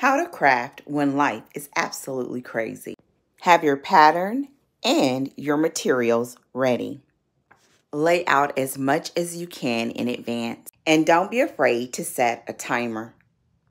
How to craft when life is absolutely crazy. Have your pattern and your materials ready. Lay out as much as you can in advance and don't be afraid to set a timer.